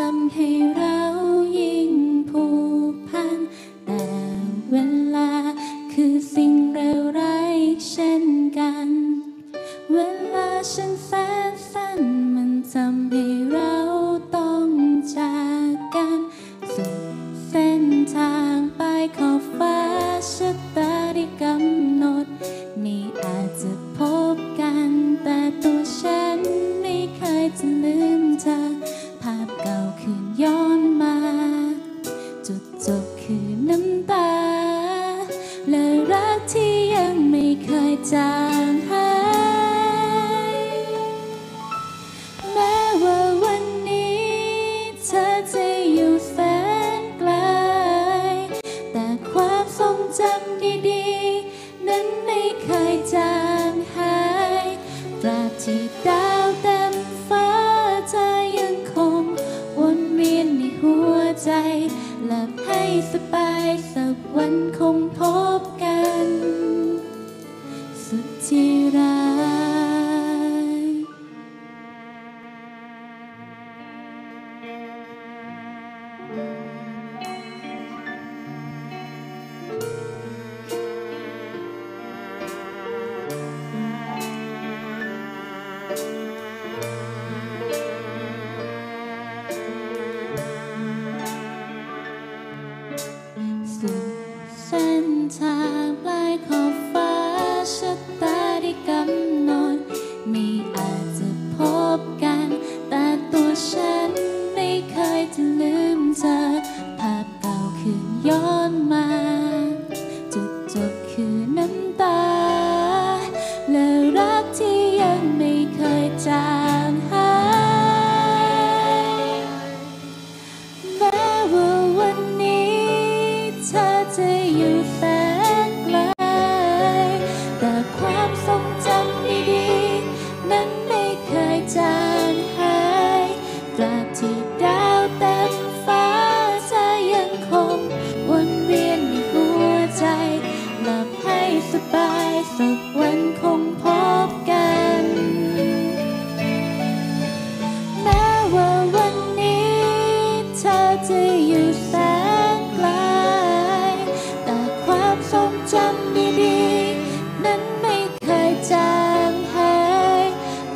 ทำให้เรายิ่งผูกพัน แต่เวลาคือสิ่งเลวร้ายเช่นกัน เวลาฉันแสนสั้นมันทำให้เราต้องจากกัน สุดเส้นทางไปขอบฟ้าชะตา จุดจบคือน้ำตา และรักที่ยังไม่เคยจาง คงพบกัน สุดที่รั ลืมเธอภ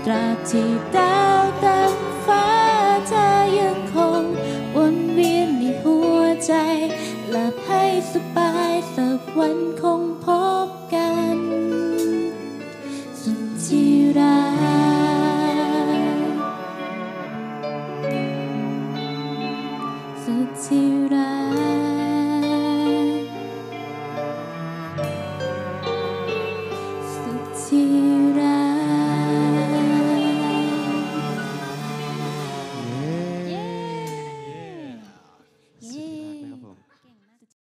ตราบที่ดาวเต็มฟ้าเธอยังคงวนเวียนในหัวใจหลับให้สบายสักวันคงพบกันสุดที่รักสุดที่รัก